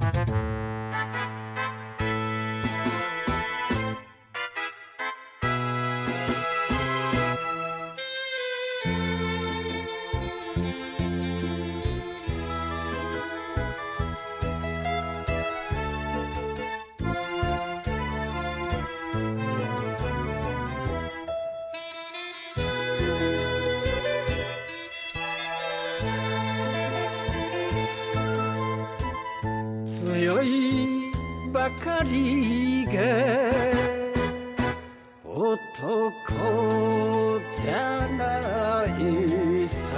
Música 強いばかりが男じゃないさ。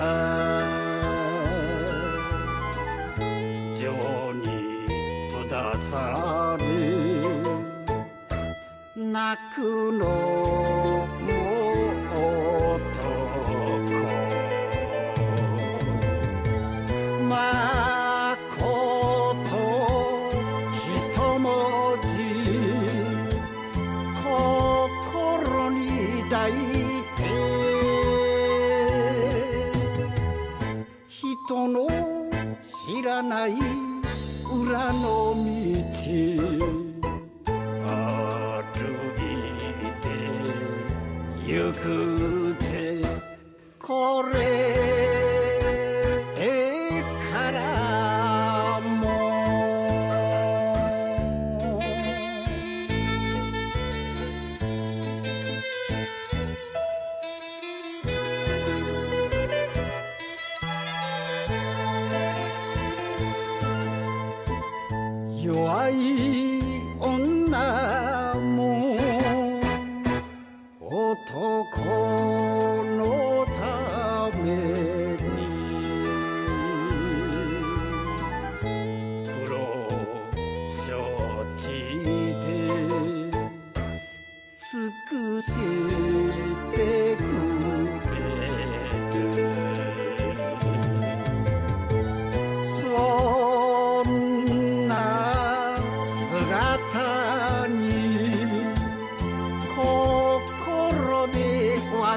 情に下され泣くの。人の知らない裏の道歩いてゆくぜ。これから弱い女も男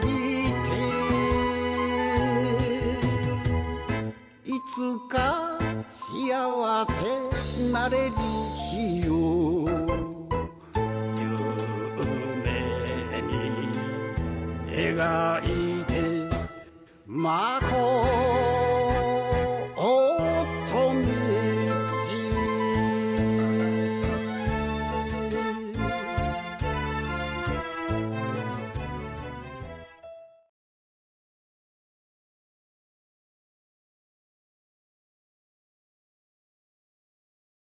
見て。いつか幸せなれる日を。夢に描いて。まこ